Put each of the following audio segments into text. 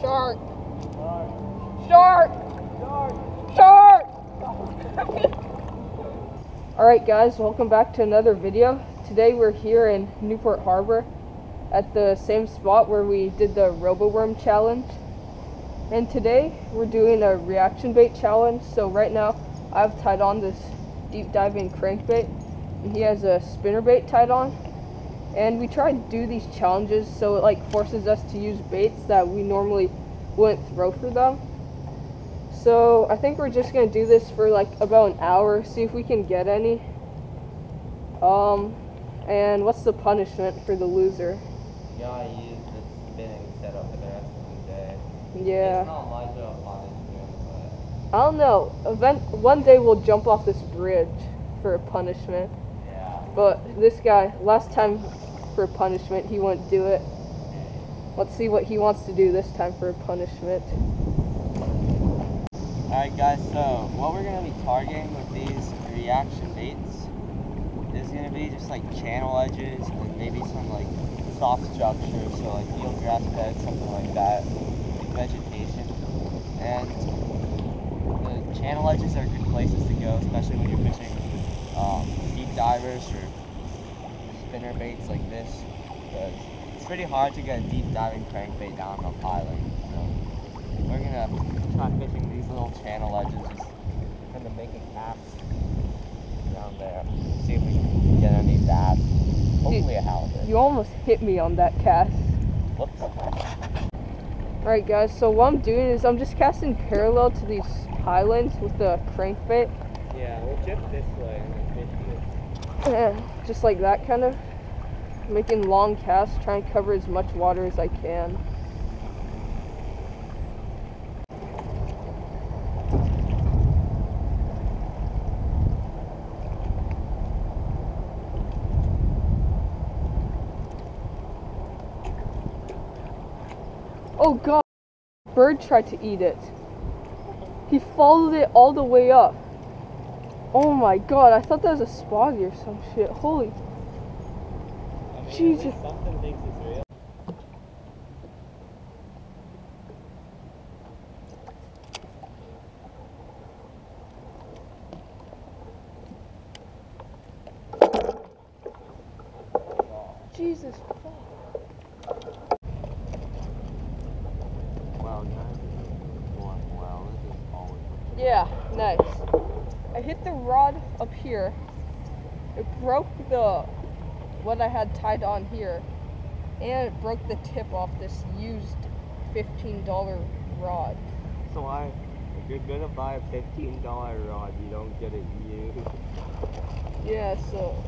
Shark. Shark. Shark. Alright guys, welcome back to another video. Today we're here in Newport Harbor at the same spot where we did the RoboWorm challenge. And today we're doing a reaction bait challenge. So right now I've tied on this deep diving crankbait and he has a spinner bait tied on. And we try to do these challenges so it like forces us to use baits that we normally wouldn't throw for them. So I think we're just gonna do this for like about an hour, see if we can get any. Um, and what's the punishment for the loser? You gotta use the spinning setup for the rest of the day. Yeah. It's not a punishment, I don't know. Event one day we'll jump off this bridge for a punishment. yeah. But this guy, last time for punishment, he wouldn't do it. Let's see what he wants to do this time for a punishment. Alright guys, so what we're gonna be targeting with these reaction baits is gonna be just like channel edges and maybe some like soft structures, so like field grass beds, something like that, like vegetation. And the channel edges are good places to go, especially when you're fishing um, deep divers or spinner baits like this. Because it's pretty hard to get a deep diving crankbait down on a island. So we're gonna try fishing these little channel edges, just kind of making casts down there. See if we can get any bass. Hopefully a halibut. You almost hit me on that cast. Whoops. Alright guys, so what I'm doing is I'm just casting parallel to these pylons with the crankbait. Yeah, we'll jump this way and then fish Eh, Eh, just like that kind of. Making long casts, trying to cover as much water as I can. Oh god, bird tried to eat it. He followed it all the way up. Oh my god, I thought that was a spotty or some shit. Holy. I mean, Jesus. Something thinks it's real. Jesus. Wow, guys, this is going well. This is always. Yeah, nice. I hit the rod up here. It broke the what I had tied on here. And it broke the tip off this used $15 rod. So I, if you're gonna buy a fifteen dollar rod, you don't get it used. Yeah, so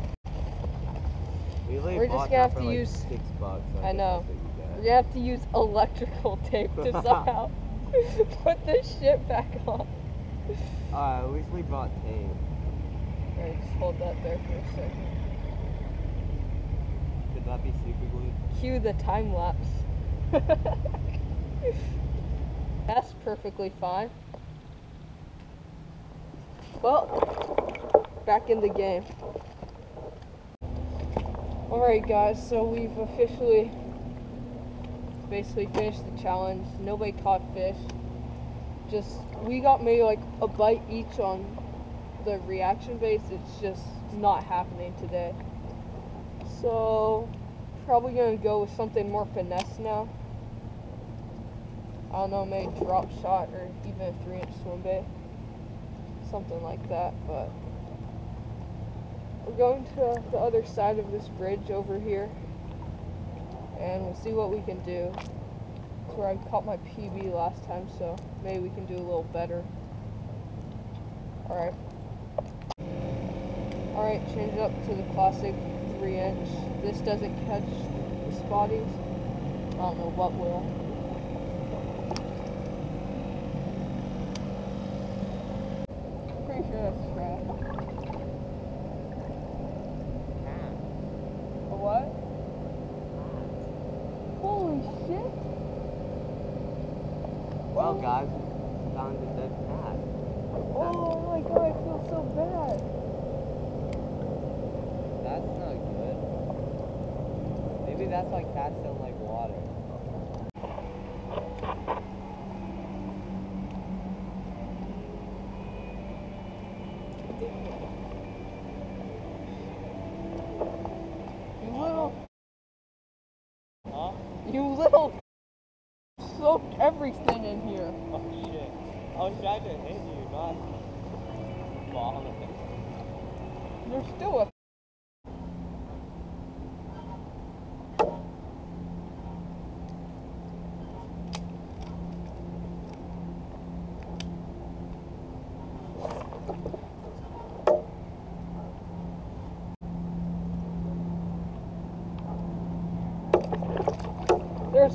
We We're just gonna have to like use- six bucks. I guess know. that's what you we're gonna have to use electrical tape to somehow put this shit back on. Uh, at least we bought tape. Alright, just hold that there for a second. Could that be super glue? Cue the time lapse. That's perfectly fine. Well, back in the game. Alright guys, so we've officially basically finished the challenge. Nobody caught fish. Just we got maybe like a bite each on the reaction base. It's just not happening today. So probably gonna go with something more finesse now. I don't know, maybe drop shot or even a three inch swim bait. Something like that, but we're going to the other side of this bridge over here and we'll see what we can do. It's where I caught my PB last time, so maybe we can do a little better. Alright. Alright, change it up to the classic 3 inch. This doesn't catch the spotties. I don't know what will. Pretty sure Oh, well, guys, found a dead cat. Oh my god, I feel so bad. That's not good. Maybe that's why cats don't like water. You little... Huh? You little... Soaked everything.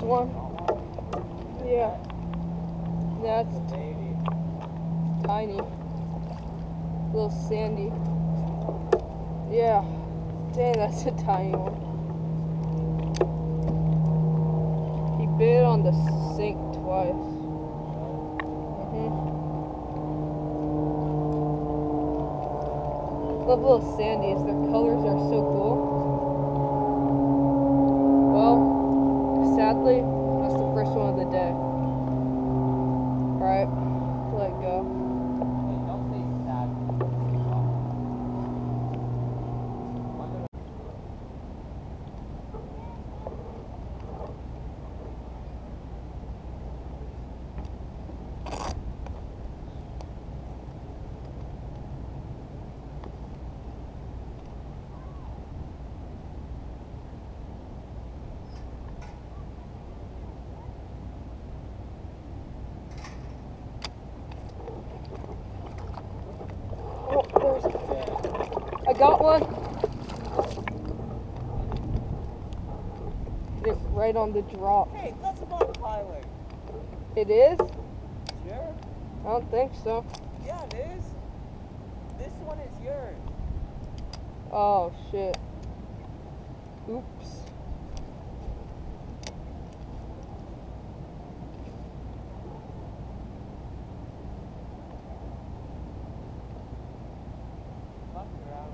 One. Yeah. That's tiny. Little sandy. Yeah. Dang, that's a tiny one. He bit on the sink twice. hmm Love little sandies. Their colors are so cool. Well, sadly, that's the first one of the day. Alright, let go. Hey, don't say sad. Oh, there's. I got one. Hit it right on the drop. Hey, that's about piling. It is? Sure? I don't think so. Yeah, it is. This one is yours. Oh shit. Oops. Fuck around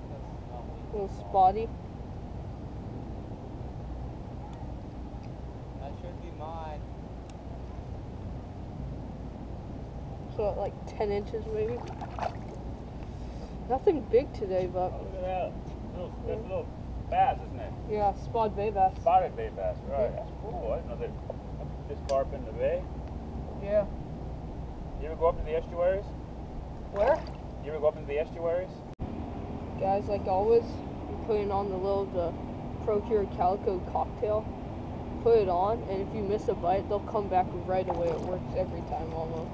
with this smelly Little ball. spotty. That should be mine. So like 10 inches maybe. Nothing big today, but Oh, look at that. Little, that's a little bass, isn't it? yeah, spotted bay bass. Spotted bay bass. Right. That's cool. I didn't know that this carp in the bay. Yeah. You ever go up to the estuaries? Where? You ever go up into the estuaries? Guys, like always, I'm putting on the little the Procure Calico cocktail. Put it on, and if you miss a bite, they'll come back right away. It works every time almost.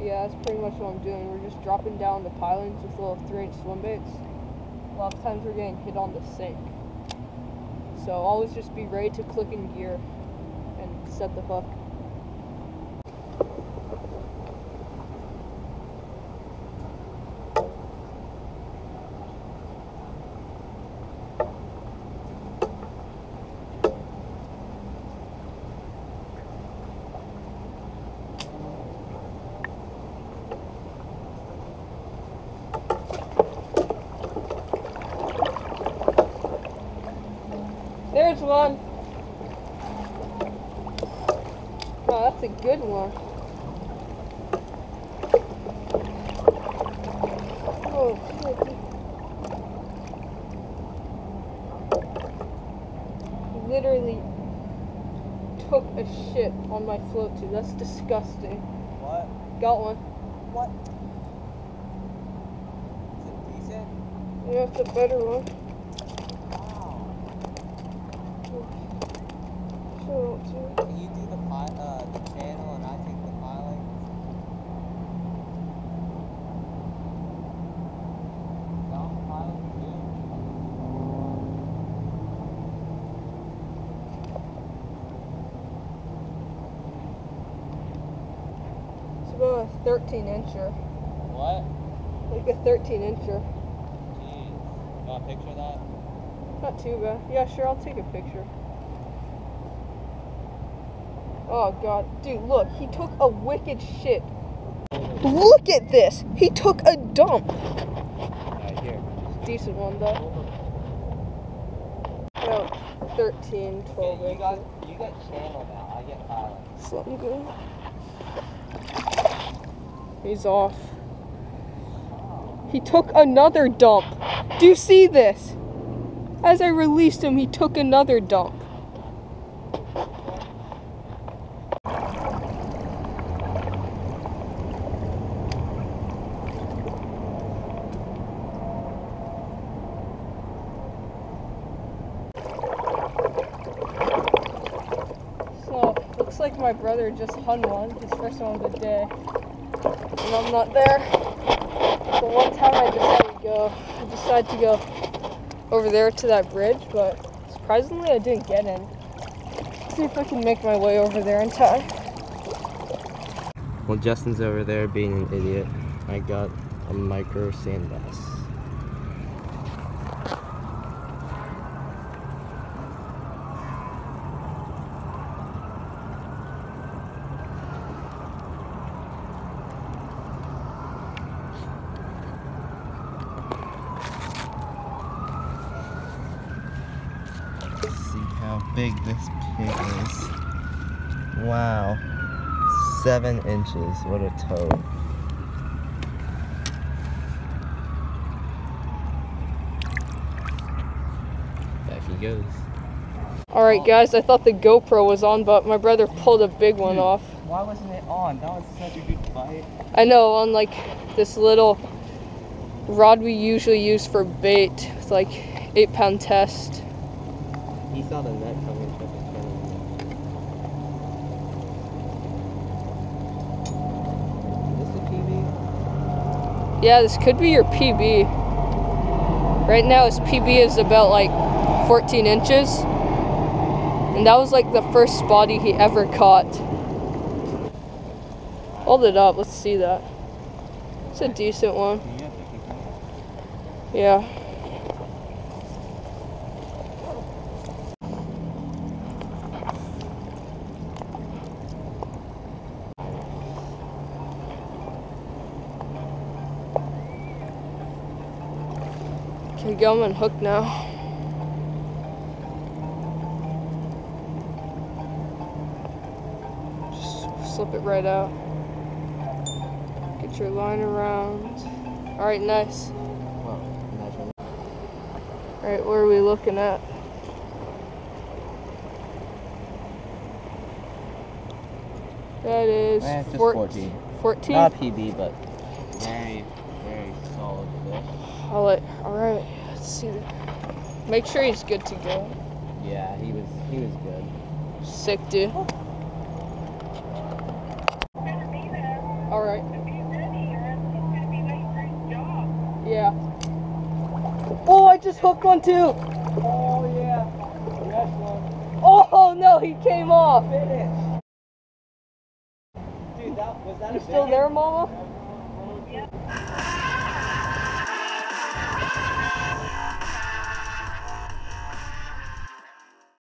Yeah, that's pretty much what I'm doing. We're just dropping down the pilings with little three-inch swim baits. A lot of times we're getting hit on the sink. So always just be ready to click in gear and set the hook. There's one. Oh, that's a good one. Oh, literally took a shit on my float tube. That's disgusting. What? Got one. What? Is it decent? Yeah, it's a better one. Wow. Show it to you. Can you do the uh, the channel and I take the piling? Down piling too? It's about a 13 incher. What? Like a 13 incher. Jeez. You want a picture of that? Not too bad. Yeah, sure, I'll take a picture. Oh god, dude, look, he took a wicked shit. Look at this! He took a dump! Here. Decent one though. About 13, 12 Okay, you got you get channel now. I get piling. Something good. He's off. He took another dump. Do you see this? As I released him, he took another dump. looks like my brother just hung one, his first one of the day. And I'm not there. But one time I decided to go, I decided to go over there to that bridge, but surprisingly I didn't get in. see if I can make my way over there in time. Well, Justin's over there being an idiot. I got a micro sand bass. See how big this pig is. Wow. Seven inches. What a toe. Back he goes. Alright guys, I thought the GoPro was on, but my brother pulled a big one Dude. off. Why wasn't it on? That was such a good bite. I know on like this little rod we usually use for bait. It's like eight pound test. He saw the net Yeah, this could be your PB. Right now his PB is about like 14 inches. And that was like the first spotty he ever caught. Hold it up, let's see that. It's a decent one. Yeah. Okay, go and hook now. Just slip it right out. Get your line around. Alright, nice. Alright, what are we looking at? That is Eh, just four- 14. 14? Not PB, but very, very solid fish. I'll let, alright, let's see. Make sure he's good to go. Yeah, he was, he was good. Sick, dude. Alright. Yeah. Oh, I just hooked one too. Oh, yeah. One. Oh no, he came off. Finish. Dude, that was that You still there, Mama?